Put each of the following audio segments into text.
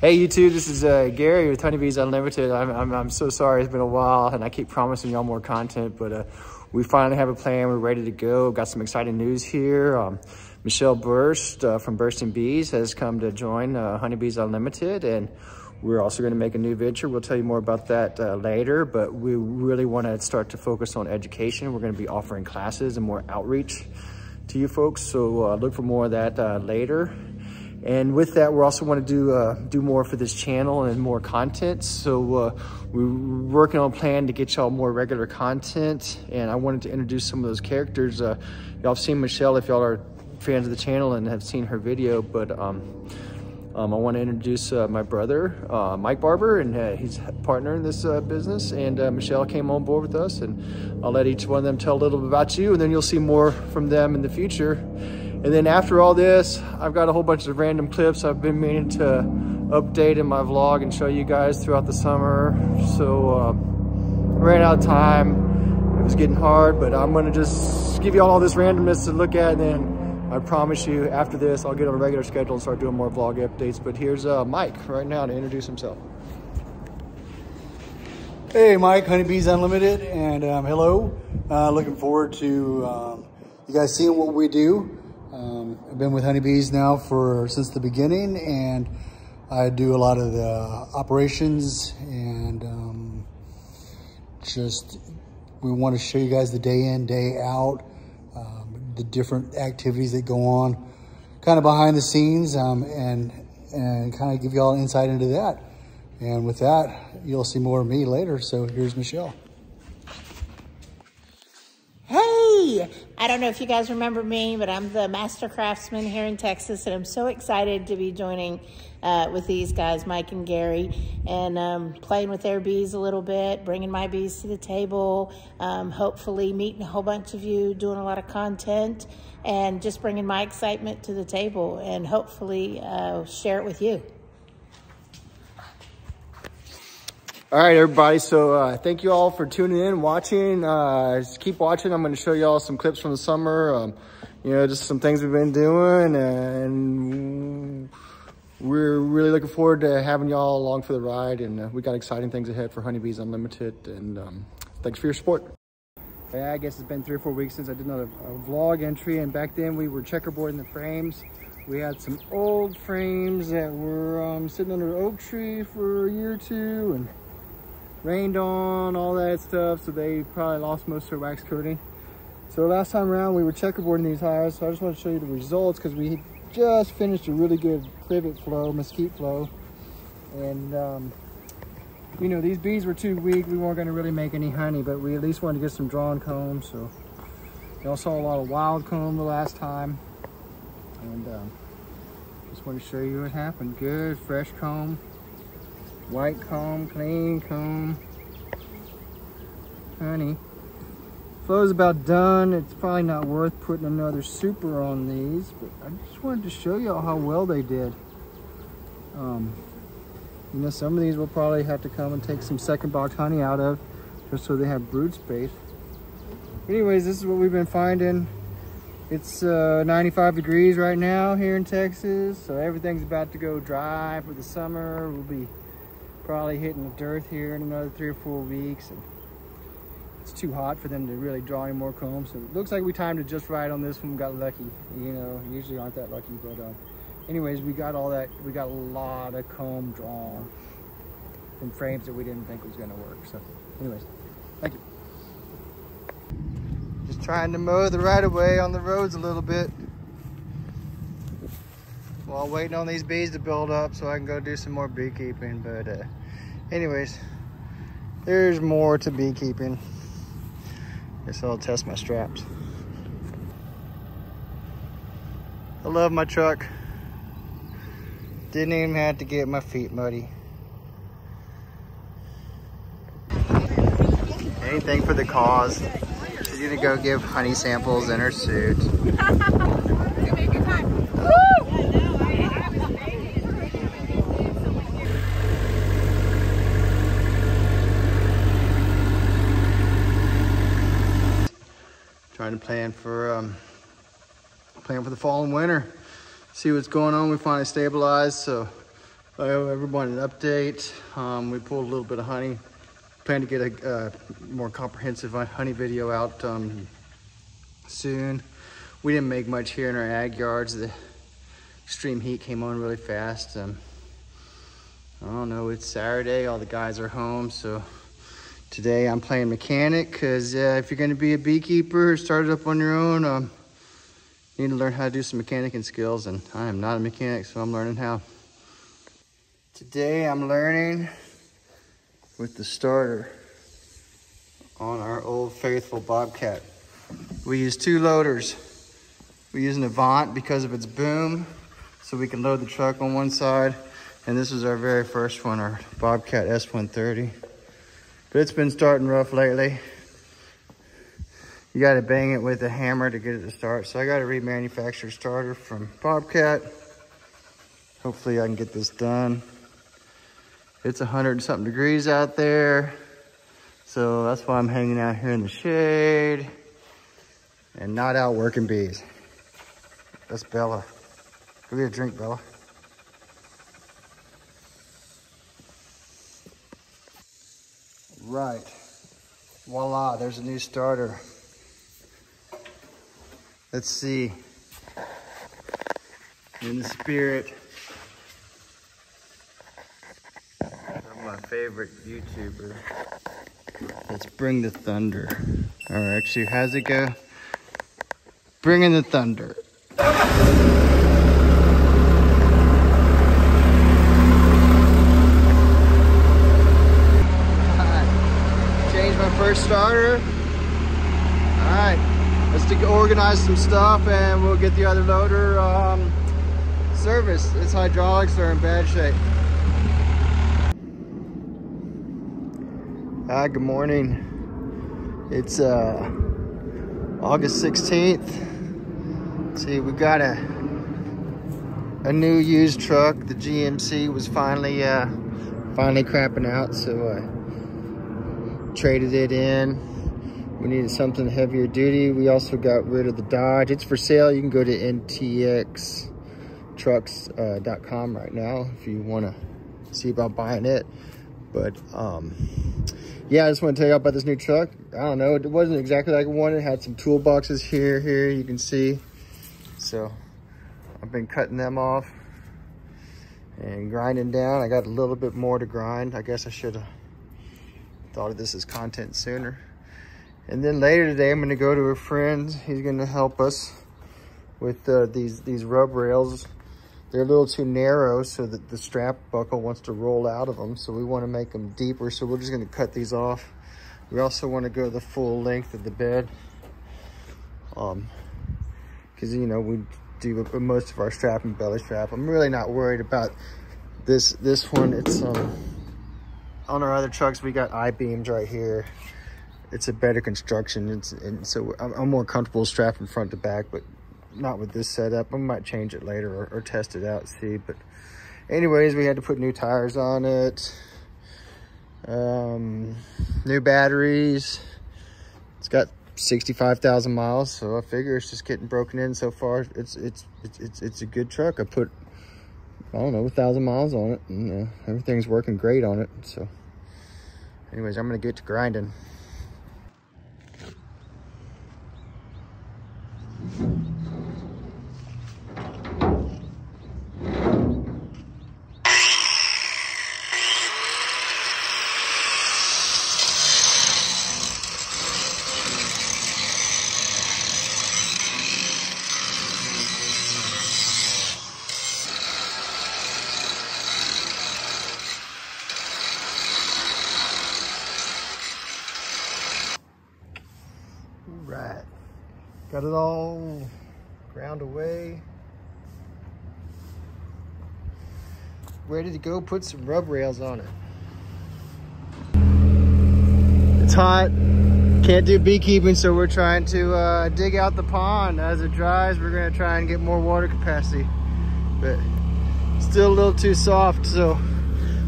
Hey, YouTube, this is uh, Gary with Honeybees Unlimited. I'm, I'm, I'm, so sorry, it's been a while and I keep promising y'all more content, but uh, we finally have a plan. We're ready to go. Got some exciting news here. Um, Michelle Boerst uh, from Bursting Bees has come to join uh, Honeybees Unlimited and we're also going to make a new venture. We'll tell you more about that uh, later, but we really want to start to focus on education. We're going to be offering classes and more outreach to you folks. So uh, look for more of that later. And with that, we also want to do uh, do more for this channel and more content. So uh, we're working on a plan to get y'all more regular content. And I wanted to introduce some of those characters. Uh, y'all have seen Michelle if y'all are fans of the channel and have seen her video, but um, um, I want to introduce uh, my brother, uh, Mike Barber, and uh, he's a partner in this business. And Michelle came on board with us, and I'll let each one of them tell a little bit about you, and then you'll see more from them in the future. And then after all this, I've got a whole bunch of random clips I've been meaning to update in my vlog and show you guys throughout the summer. So um, ran out of time. It was getting hard, but I'm gonna just give you all this randomness to look at and then I promise you after this, I'll get on a regular schedule and start doing more vlog updates. But here's uh, Mike right now to introduce himself. Hey, Mike, Honeybees Unlimited, and um, hello. Uh, looking forward to um, you guys seeing what we do. Um, I've been with Honeybees now for since the beginning, and I do a lot of the operations and um, just we want to show you guys the day in, day out, um, the different activities that go on, kind of behind the scenes, um, and and kind of give you all insight into that. And with that, you'll see more of me later. So here's Michelle. I don't know if you guys remember me, but I'm the master craftsman here in Texas, and I'm so excited to be joining uh, with these guys, Mike and Gary, and um, playing with their bees a little bit, bringing my bees to the table, um, hopefully meeting a whole bunch of you, doing a lot of content, and just bringing my excitement to the table, and hopefully uh, share it with you. All right, everybody. So uh, thank you all for tuning in, watching. Uh, just keep watching. I'm going to show you all some clips from the summer. Um, you know, just some things we've been doing, and we're really looking forward to having y'all along for the ride. And uh, we got exciting things ahead for Honeybees Unlimited. And um, thanks for your support. Yeah, I guess it's been three or four weeks since I did another vlog entry, and back then we were checkerboarding the frames. We had some old frames that were um, sitting under an oak tree for a year or two, and rained on, all that stuff, so they probably lost most of their wax coating. So last time around we were checkerboarding these hives, so I just want to show you the results because we just finished a really good privet flow, mesquite flow. And um, you know, these bees were too weak, we weren't going to really make any honey, but we at least wanted to get some drawn comb, so y'all saw a lot of wild comb the last time. And um, just want to show you what happened. Good, fresh comb white comb, clean comb, honey. Flow's about done. It's probably not worth putting another super on these, but I just wanted to show y'all how well they did. Um, you know, some of these will probably have to come and take some second box honey out of just so they have brood space. Anyways, this is what we've been finding. It's uh, 95 degrees right now here in Texas, so everything's about to go dry for the summer. We'll be probably hitting the dearth here in another three or four weeks. And it's too hot for them to really draw any more comb. So it looks like we timed it just right on this one. Got lucky. You know, usually aren't that lucky, but uh, anyways, we got all that. We got a lot of comb drawn from frames that we didn't think was going to work. So, anyways, thank you. Just trying to mow the right of way on the roads a little bit while waiting on these bees to build up so I can go do some more beekeeping. But uh, anyways, there's more to beekeeping. Guess I'll test my straps. I love my truck. Didn't even have to get my feet muddy. Anything for the cause. She's gonna go give honey samples in her suit. plan for um, plan for the fall and winter. See what's going on. We finally stabilized, so I owe everyone an update. Um, we pulled a little bit of honey. Plan to get a uh, more comprehensive honey video out um, soon. We didn't make much here in our ag yards. The extreme heat came on really fast. I don't know, it's Saturday, all the guys are home, so today I'm playing mechanic because uh, if you're gonna be a beekeeper, or start it up on your own, um, you need to learn how to do some mechanicing skills and I am not a mechanic, so I'm learning how. Today I'm learning with the starter on our old faithful Bobcat. We use two loaders. We use an Avant because of its boom, so we can load the truck on one side. And this is our very first one, our Bobcat S130. But it's been starting rough lately. You gotta bang it with a hammer to get it to start. So I got a remanufactured starter from Bobcat. Hopefully I can get this done. It's a hundred and something degrees out there. So that's why I'm hanging out here in the shade and not out working bees. That's Bella. Give me a drink, Bella. Right. Voila, there's a new starter. Let's see. In the spirit of my favorite YouTuber. Let's bring the thunder. Or actually, how's it go? Bringing the thunder. Change my first starter. All right, let's organize some stuff and we'll get the other loader um, serviced. Its hydraulics are in bad shape. Hi, good morning. It's uh, August 16th. See, we got a a new used truck. The GMC was finally uh, finally crapping out, so I traded it in. We needed something heavier duty. We also got rid of the Dodge. It's for sale. You can go to ntxtrucks.com uh, right now if you want to see about buying it. But um, yeah, I just want to tell you about this new truck. I don't know, it wasn't exactly like I wanted. It had some toolboxes here, here, you can see. So I've been cutting them off and grinding down. I got a little bit more to grind. I guess I should have thought of this as content sooner. And then later today, I'm gonna go to a friend. He's gonna help us with uh, these, these rub rails they're a little too narrow so that the strap buckle wants to roll out of them. So we want to make them deeper. So we're just going to cut these off. We also want to go the full length of the bed. Um, Because, you know, we do most of our strap and belly strap. I'm really not worried about this this one. It's um on our other trucks, we got I-beams right here. It's a better construction. It's, and so I'm, I'm more comfortable strapping front to back, but not with this setup. I might change it later or, or, test it out, see. But anyways, we had to put new tires on it. Um, new batteries. It's got 65,000 miles, so I figure it's just getting broken in so far. It's it's it's it's, it's a good truck. I put I don't know a thousand miles on it, and uh, everything's working great on it. So, anyways, I'm gonna get to grinding. Right. Got it all ground away. Ready to go put some rub rails on it. It's hot. Can't do beekeeping, so we're trying to uh, dig out the pond. As it dries, we're gonna try and get more water capacity. But still a little too soft, so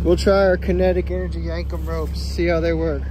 we'll try our kinetic energy Yankum ropes, see how they work.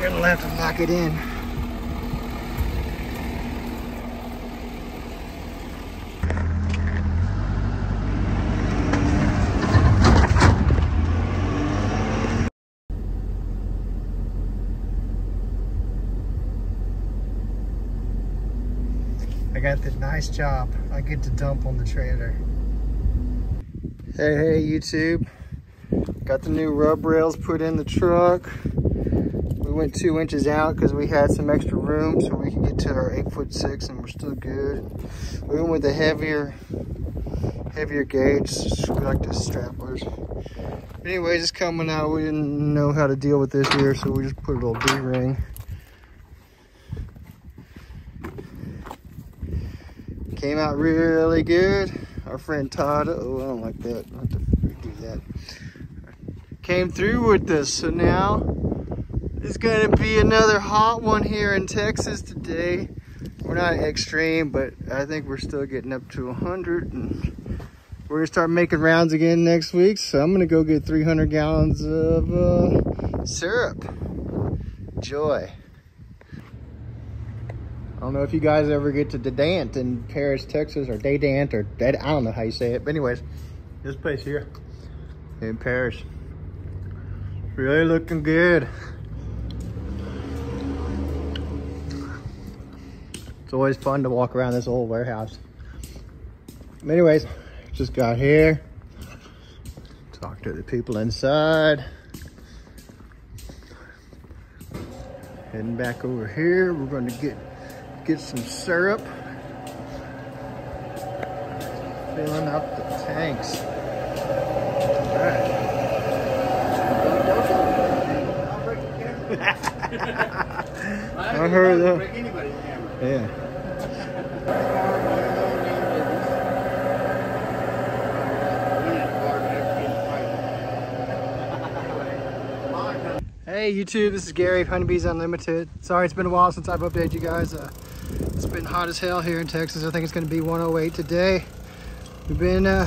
Gonna have to it in. I got the nice job. I get to dump on the trailer. Hey, hey, YouTube. Got the new rub rails put in the truck. We went two inches out because we had some extra room so we can get to our eight foot six and we're still good. We went with a heavier, heavier gauge. We like the straplers. Anyways, it's coming out. We didn't know how to deal with this here, so we just put a little D-ring. Came out really good. Our friend Todd, oh, I don't like that. I have to redo that. Came through with this, so now it's gonna be another hot one here in Texas today. We're not extreme, but I think we're still getting up to 100 and we're gonna start making rounds again next week. So I'm gonna go get 300 gallons of uh, syrup. Joy. I don't know if you guys ever get to Dadant in Paris, Texas, or Dedant, or Ded I don't know how you say it. But anyways, this place here in Paris, really looking good. It's always fun to walk around this old warehouse. Anyways, just got here. Talk to the people inside. Heading back over here. We're going to get get some syrup. Filling up the tanks. I heard that. Yeah. Hey YouTube, this is Gary of Honeybees Unlimited. Sorry it's been a while since I've updated you guys. Uh, it's been hot as hell here in Texas. I think it's gonna be 108 today. We've been uh,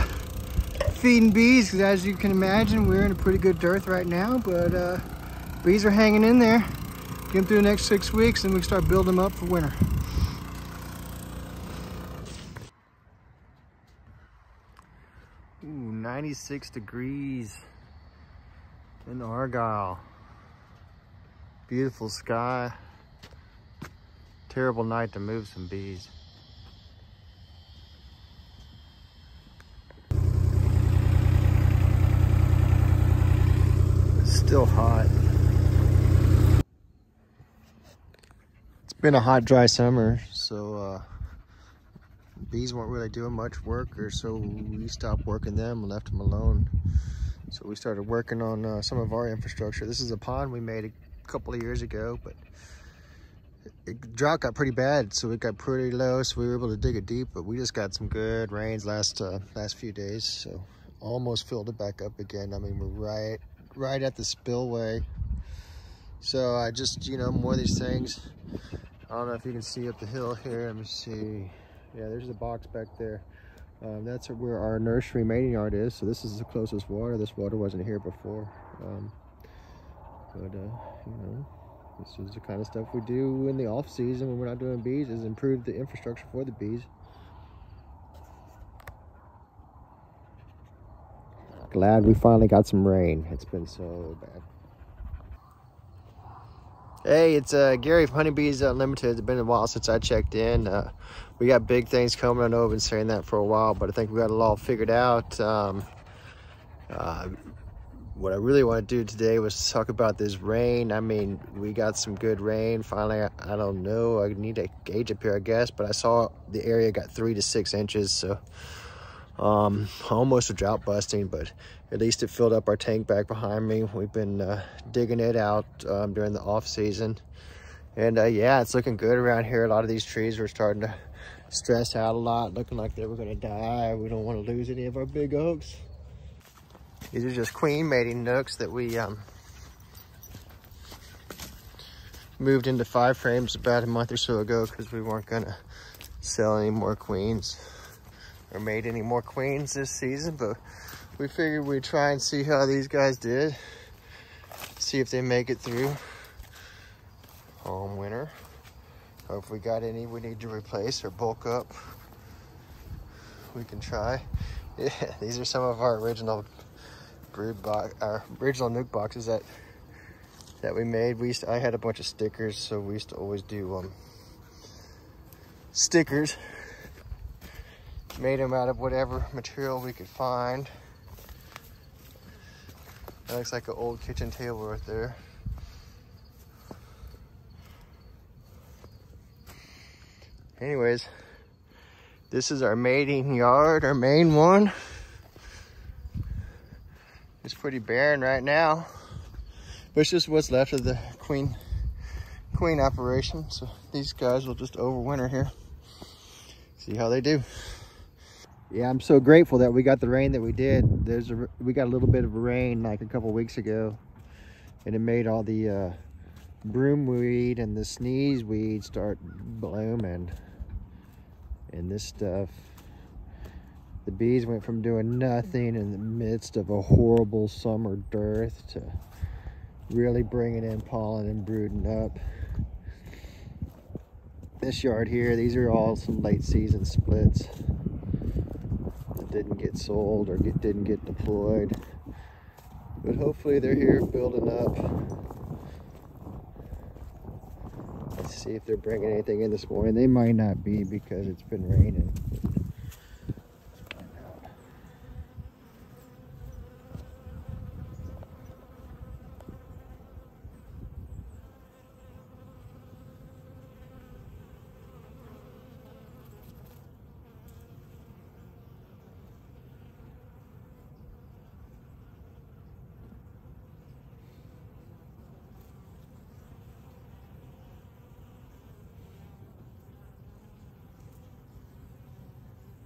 feeding bees, because as you can imagine, we're in a pretty good dearth right now, but uh, bees are hanging in there. Get them through the next six weeks and we can start building them up for winter. Ooh, 96 degrees in Argyle. Beautiful sky. Terrible night to move some bees. Still hot. It's been a hot, dry summer, so uh, bees weren't really doing much work, or so we stopped working them and left them alone. So we started working on uh, some of our infrastructure. This is a pond we made couple of years ago, but it, drought got pretty bad, so it got pretty low, so we were able to dig it deep, but we just got some good rains last uh, last few days, so almost filled it back up again. I mean, we're right right at the spillway. So I just, you know, more of these things. I don't know if you can see up the hill here. Let me see. Yeah, there's the box back there. Um, that's where our nursery mating yard is. So this is the closest water. This water wasn't here before. Um, but, uh, you know, this is the kind of stuff we do in the off season when we're not doing bees is improve the infrastructure for the bees. Glad we finally got some rain. It's been so bad. Hey, it's uh, Gary of Honeybees Unlimited. It's been a while since I checked in. Uh, we got big things coming. I know I've been saying that for a while, but I think we got it all figured out. Um, uh, what I really want to do today was talk about this rain. I mean, we got some good rain. Finally, I, don't know. I need a gauge up here, I guess, but I saw the area got three to six inches, so um, almost a drought busting, but at least it filled up our tank back behind me. We've been uh, digging it out um, during the off season. And uh, yeah, it's looking good around here. A lot of these trees were starting to stress out a lot, looking like they were gonna die. We don't wanna lose any of our big oaks. These are just queen mating nucs that we um, moved into five frames about a month or so ago because we weren't gonna sell any more queens or made any more queens this season, but we figured we'd try and see how these guys did. See if they make it through. home winter. Or if we got any we need to replace or bulk up, we can try. Yeah, these are some of our original box, our original nuc boxes that that we made. We used to, I had a bunch of stickers, so we used to always do um, stickers. Made them out of whatever material we could find. That looks like an old kitchen table right there. Anyways, this is our mating yard, our main one. It's pretty barren right now, but it's just what's left of the queen queen operation. So these guys will just overwinter here. See how they do. Yeah, I'm so grateful that we got the rain that we did. There's a we got a little bit of rain like a couple weeks ago, and it made all the uh, broomweed and the sneeze weed start blooming and this stuff the bees went from doing nothing in the midst of a horrible summer dearth to really bringing in pollen and brooding up this yard here these are all some late season splits that didn't get sold or get, didn't get deployed but hopefully they're here building up Let's see if they're bringing anything in this morning. They might not be because it's been raining.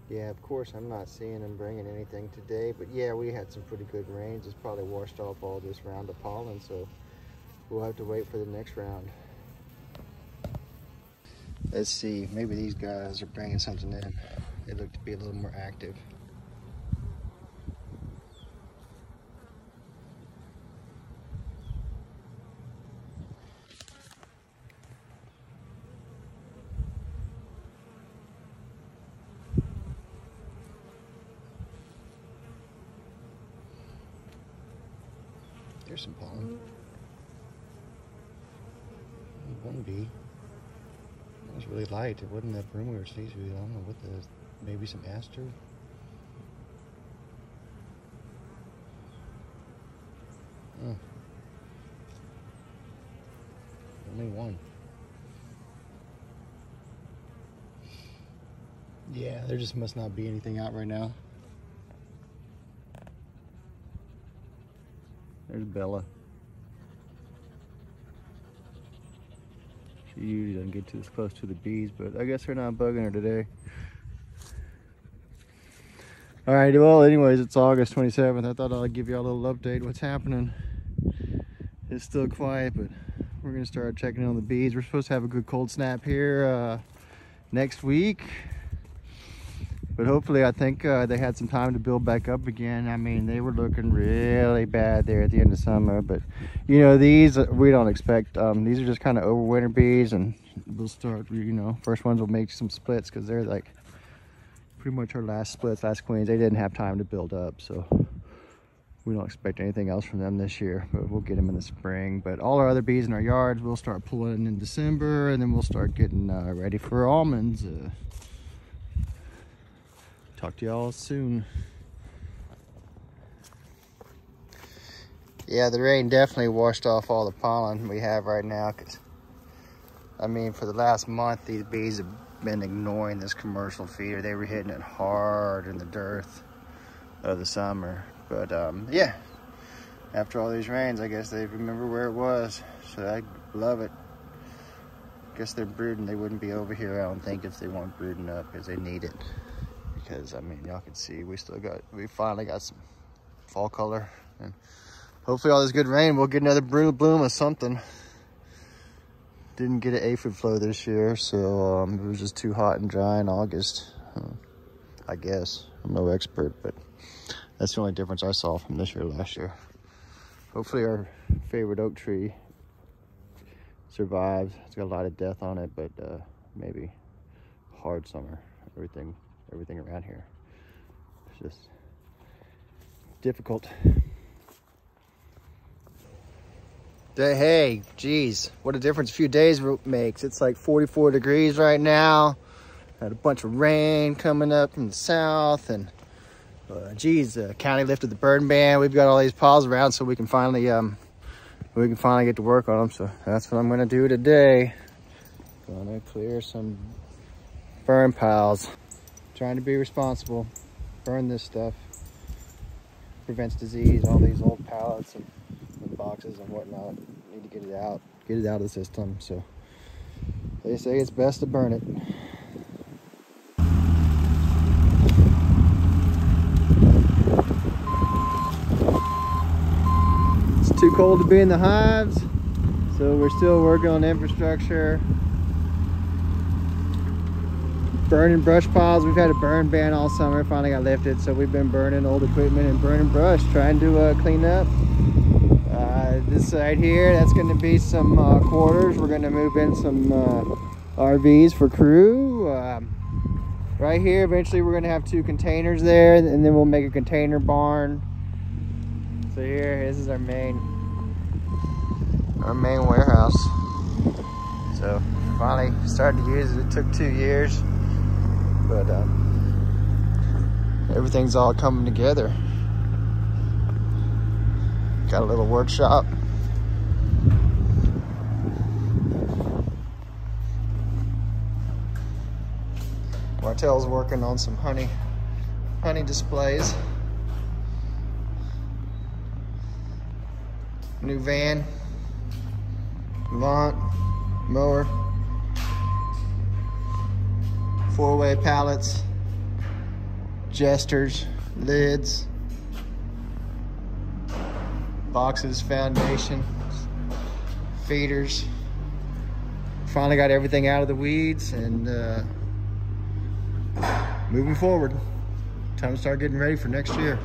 Yeah, of course, I'm not seeing them bringing anything today, but yeah, we had some pretty good rains. It's probably washed off all this round of pollen, so we'll have to wait for the next round. Let's see, maybe these guys are bringing something in. They look to be a little more active. There's some pollen. One bee. It was really light. It wasn't that broom we were sneezing. I don't know what the, maybe some aster. Oh. Only one. Yeah, there just must not be anything out right now. There's Bella. She usually doesn't get too close to the bees, but I guess they're not bugging her today. All right, well, anyways, it's August 27th. I thought I'd give you a little update what's happening. It's still quiet, but we're gonna start checking on the bees. We're supposed to have a good cold snap here uh, next week but hopefully I think uh, they had some time to build back up again. I mean, they were looking really bad there at the end of summer, but you know, these uh, we don't expect. Um, these are just kind of overwinter bees and we'll start, you know, first ones will make some splits because they're like pretty much our last splits, last queens. They didn't have time to build up, so we don't expect anything else from them this year, but we'll get them in the spring. But all our other bees in our yards, we'll start pulling in December and then we'll start getting uh, ready for almonds. Uh, talk to y'all soon. Yeah, the rain definitely washed off all the pollen we have right now. Cause, I mean, for the last month, these bees have been ignoring this commercial feeder. They were hitting it hard in the dearth of the summer. But um, yeah, after all these rains, I guess they remember where it was. So I love it. Guess they're brooding. They wouldn't be over here, I don't think, if they weren't brooding up because they need it because I mean y'all can see we still got we finally got some fall color and hopefully all this good rain we'll get another bloom or something. Didn't get an aphid flow this year so um, it was just too hot and dry in August. I guess. I'm no expert but that's the only difference I saw from this year last year. Hopefully our favorite oak tree survives. It's got a lot of death on it, but uh, maybe hard summer. Everything, everything around here. It's just difficult. Hey, geez, what a difference a few days makes. It's like 44 degrees right now. Had a bunch of rain coming up from the south and uh, geez, the county lifted the burn ban. We've got all these piles around so we can finally um, we can finally get to work on them. So that's what I'm gonna do today. Gonna clear some burn piles. Trying to be responsible. Burn this stuff. Prevents disease, all these old pallets and, and boxes and whatnot. Need to get it out, get it out of the system. So they say it's best to burn it. It's too cold to be in the hives. So we're still working on infrastructure. Burning brush piles. We've had a burn ban all summer. Finally got lifted. So we've been burning old equipment and burning brush, trying to uh, clean up. Uh, this side here, that's going to be some uh, quarters. We're going to move in some uh, RVs for crew. Um, right here, eventually we're going to have two containers there. And then we'll make a container barn. So here, this is our main our main warehouse. So finally started to use it. It took two years, but um, everything's all coming together. Got a little workshop. Martell's working on some honey honey displays. New van. Avant mower, four-way pallets, jesters, lids, boxes, foundation, feeders. Finally got everything out of the weeds and uh, moving forward. Time to start getting ready for next year.